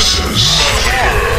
Nemesis.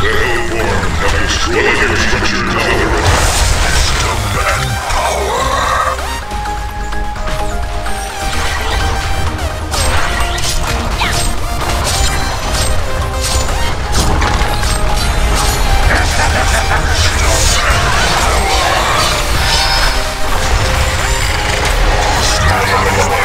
The Hellbourne have extraordinary structure tolerance. This command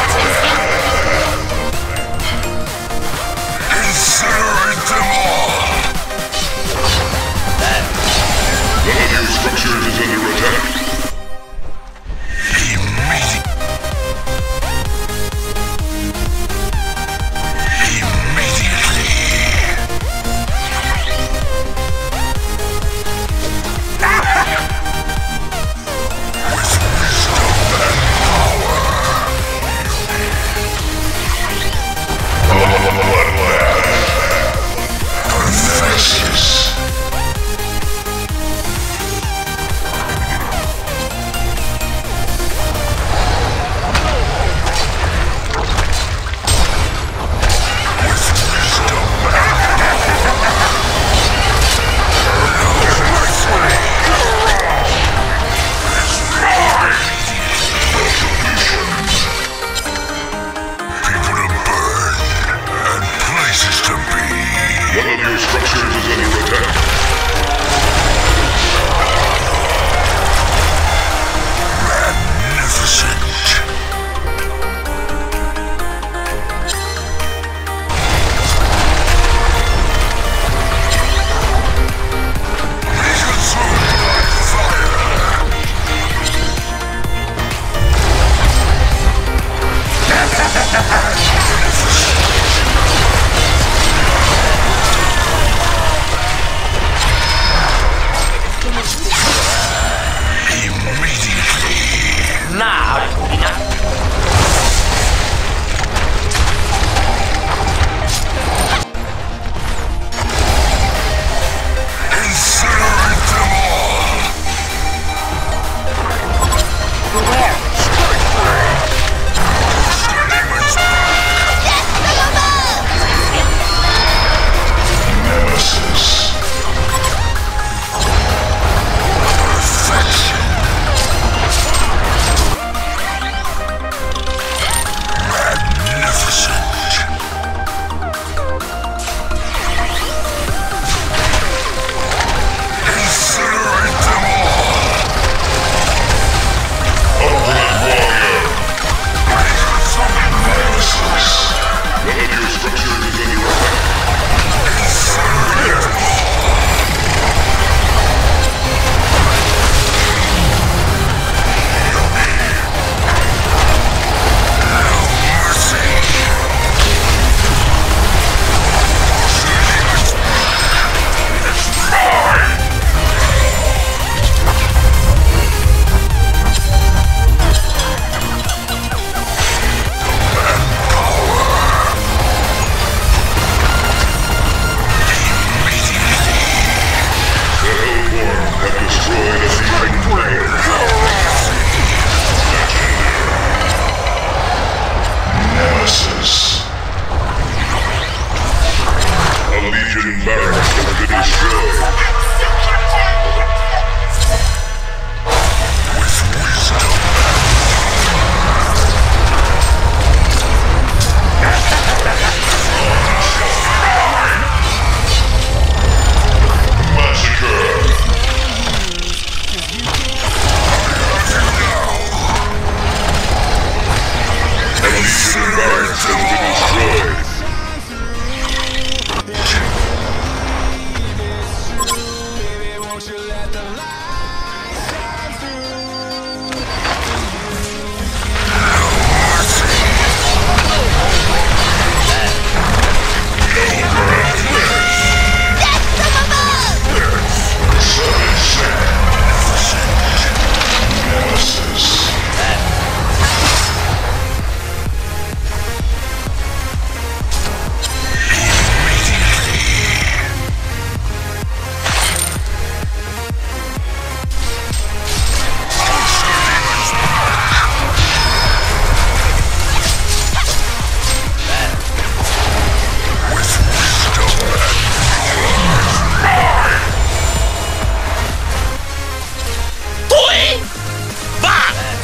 Peace.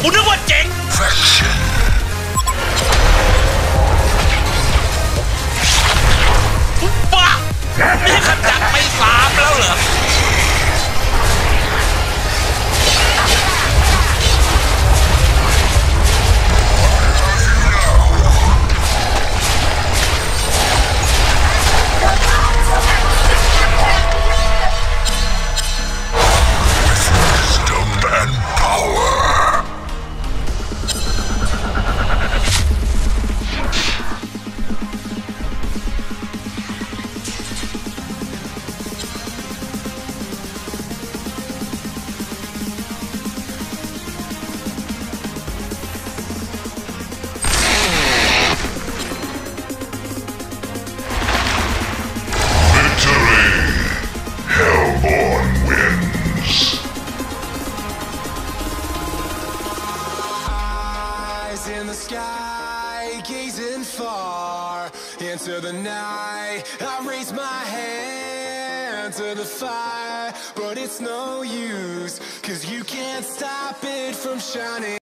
คุณนึกว่าเจ๊ to the fire, but it's no use, cause you can't stop it from shining.